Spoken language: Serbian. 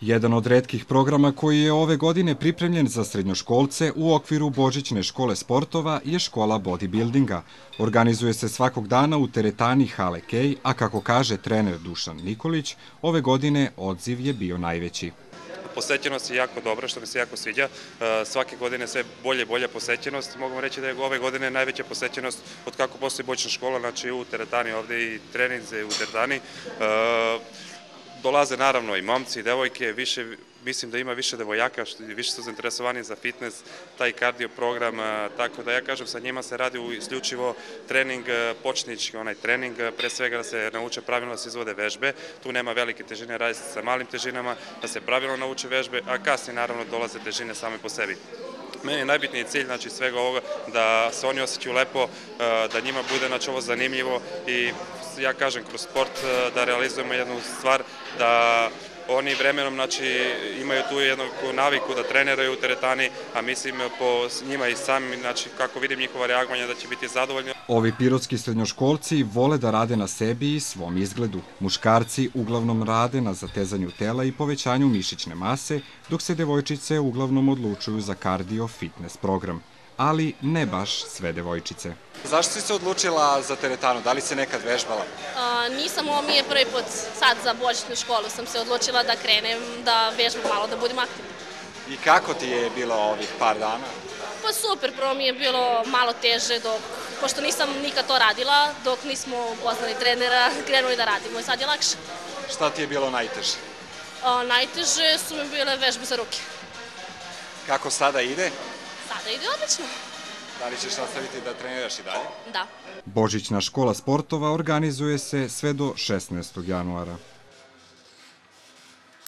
Jedan od redkih programa koji je ove godine pripremljen za srednjoškolce u okviru Božićne škole sportova je škola bodybuildinga. Organizuje se svakog dana u teretani Hale Kej, a kako kaže trener Dušan Nikolić, ove godine odziv je bio najveći. Posećenost je jako dobra, što mi se jako sviđa. E, Svake godine sve bolje i bolja posećenost. Mogu reći da je ove godine najveća posećenost od kako postoji boćna škola, znači u teretani ovde i treninze u teretani. Dolaze naravno i momci i devojke, više, mislim da ima više devojaka, više su zainteresovani za fitness, taj kardio program, tako da ja kažem sa njima se radi isključivo trening, a, početnički onaj trening, pre svega da se nauče pravilno da se izvode vežbe, tu nema velike težine, radi se sa malim težinama, da se pravilno nauče vežbe, a kasnije naravno dolaze težine same po sebi. Meni je najbitniji cilj znači, svega ovoga da se oni osjećaju lepo, da njima bude znači, ovo zanimljivo i ja kažem kroz sport da realizujemo jednu stvar da oni vremenom znači, imaju tu jednu naviku da treneraju u teretani, a mislim po njima i sami, znači, kako vidim njihova reagovanja da će biti zadovoljni. Ovi pirotski srednjoškolci vole da rade na sebi i svom izgledu. Muškarci uglavnom rade na zatezanju tela i povećanju mišićne mase, dok se devojčice uglavnom odlučuju za kardio fitness program ali ne baš sve devojčice. Zašto si se odlučila za teretanu? Da li se nekad vežbala? A, nisam, ovo mi je prvi put sad za božićnu školu sam se odlučila da krenem, da vežbam malo, da budem aktivna. I kako ti je bilo ovih par dana? Pa super, prvo mi je bilo malo teže dok, pošto nisam nikad to radila, dok nismo upoznali trenera, krenuli da radimo i sad je lakše. Šta ti je bilo najteže? A, najteže su mi bile vežbe za ruke. Kako sada ide? Sada ide odlično. Da li ćeš nastaviti da treniraš i dalje? Da. Božićna škola sportova organizuje se sve do 16. januara.